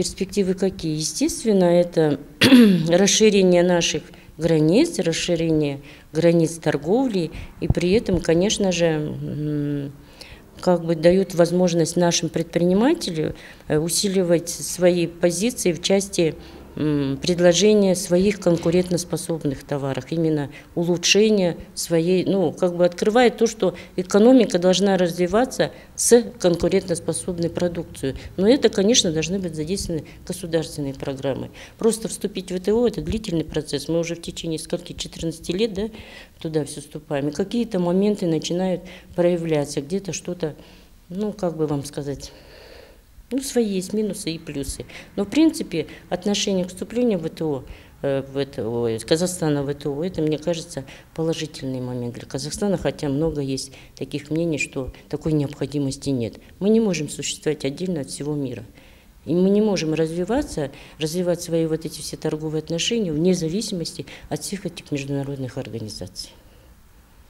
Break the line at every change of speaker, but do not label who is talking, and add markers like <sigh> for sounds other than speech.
перспективы какие? Естественно, это <clears throat> расширение наших границ, расширение границ торговли, и при этом, конечно же, как бы дают возможность нашим предпринимателям э, усиливать свои позиции в части предложение своих конкурентоспособных товаров, именно улучшение своей, ну, как бы открывает то, что экономика должна развиваться с конкурентоспособной продукцией. Но это, конечно, должны быть задействованы государственные программы. Просто вступить в ВТО – это длительный процесс. Мы уже в течение скольки, 14 лет да, туда все вступаем. И какие-то моменты начинают проявляться, где-то что-то, ну, как бы вам сказать ну, свои есть минусы и плюсы. Но, в принципе, отношение к вступлению в ВТО, э, в ВТО, Казахстана в ВТО, это, мне кажется, положительный момент для Казахстана, хотя много есть таких мнений, что такой необходимости нет. Мы не можем существовать отдельно от всего мира. И мы не можем развиваться, развивать свои вот эти все торговые отношения вне зависимости от всех этих международных организаций.